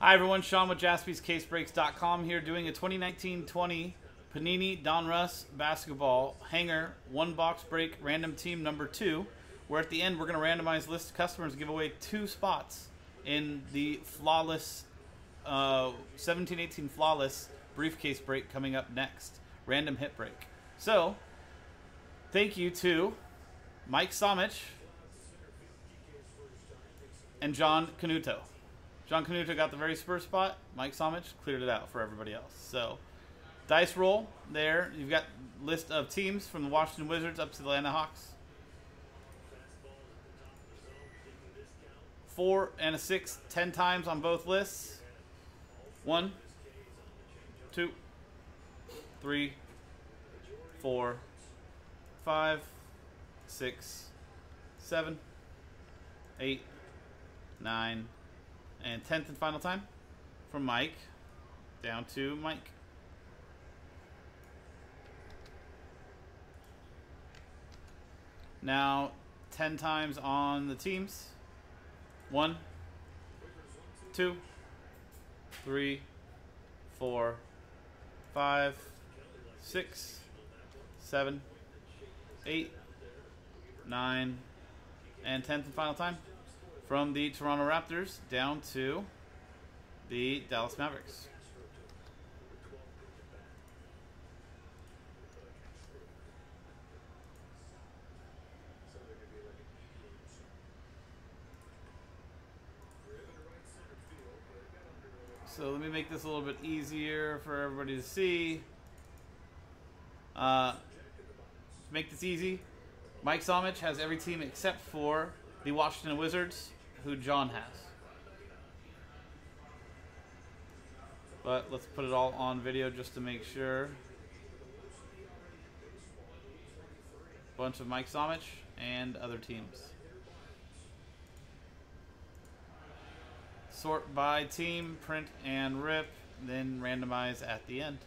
Hi everyone, Sean with jaspyscasebreaks.com here doing a 2019-20 Panini Donruss Basketball Hanger One Box Break Random Team Number 2 where at the end we're going to randomize list of customers give away two spots in the Flawless uh, 17-18 Flawless Briefcase Break coming up next. Random hit break. So, thank you to Mike Somich and John Canuto. John Canuto got the very first spot. Mike Somich cleared it out for everybody else. So, dice roll there. You've got list of teams from the Washington Wizards up to the Atlanta Hawks. Four and a six, ten times on both lists. One, two, three, four, five, six, seven, eight, nine, and 10th and final time from Mike down to Mike. Now, 10 times on the teams. One, two, three, four, five, six, seven, eight, nine, and 10th and final time from the Toronto Raptors down to the Dallas Mavericks. So let me make this a little bit easier for everybody to see. Uh, to make this easy, Mike Somich has every team except for the Washington Wizards who John has. But let's put it all on video just to make sure. Bunch of Mike Somich and other teams. Sort by team, print and rip, then randomize at the end.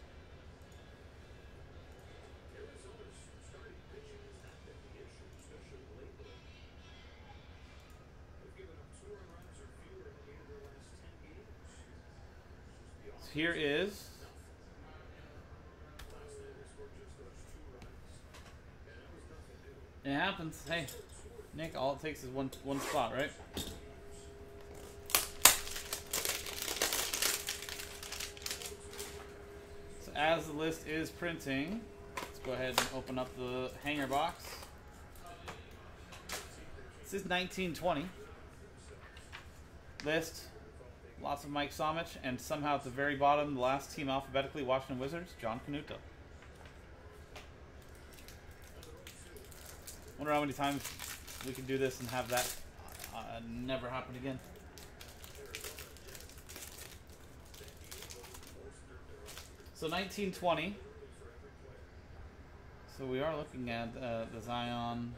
Here is It happens. Hey, Nick, all it takes is one one spot, right? So as the list is printing, let's go ahead and open up the hanger box. This is 1920 list. Lots of Mike Somich, and somehow at the very bottom, the last team alphabetically, Washington Wizards, John Canuto. Wonder how many times we can do this and have that uh, never happen again. So 1920. So we are looking at uh, the Zion,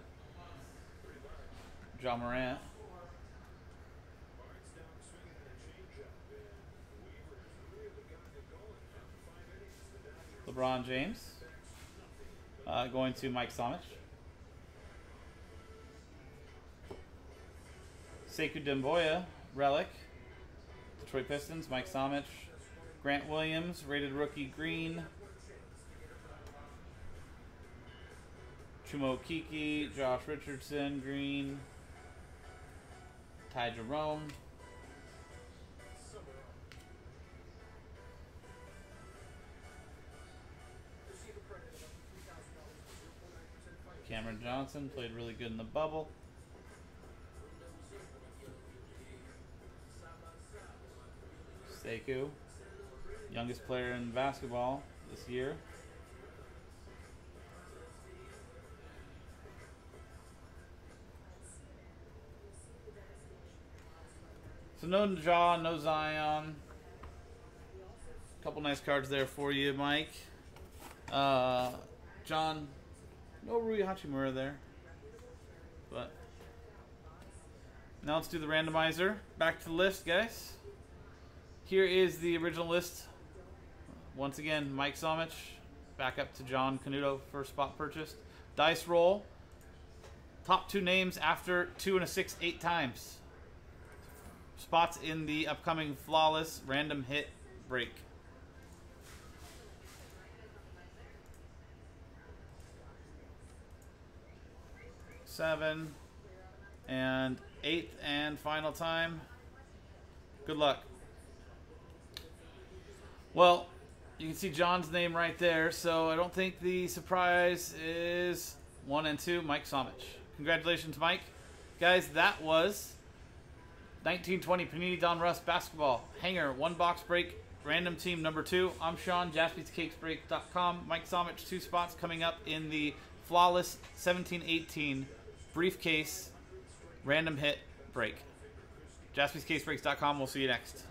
Ja Morant. LeBron James. Uh, going to Mike Somich. Sekou Doumbouya, Relic. Detroit Pistons, Mike Somich. Grant Williams, rated rookie green. Chuma Okeke, Josh Richardson, green. Ty Jerome. Cameron Johnson played really good in the bubble. Sekou, youngest player in basketball this year. So no Ja, no Zion. A couple nice cards there for you, Mike. Uh, John no Rui Hachimura there. But now let's do the randomizer. Back to the list, guys. Here is the original list. Once again, Mike Somich. Back up to John Canuto, first spot purchased. Dice roll. Top two names after two and a six, eight times. spots in the upcoming Flawless Random Hit break. Seven and eighth and final time. Good luck. Well, you can see John's name right there, so I don't think the surprise is one and two, Mike Somich. Congratulations, Mike. Guys, that was 1920 Panini Donruss Basketball Hanger, one box break, random team number two. I'm Sean, jaspyscasebreaks.com. Mike Somich, two spots coming up in the Flawless 1718 briefcase random hit break. jaspyscasebreaks.com. We'll see you next.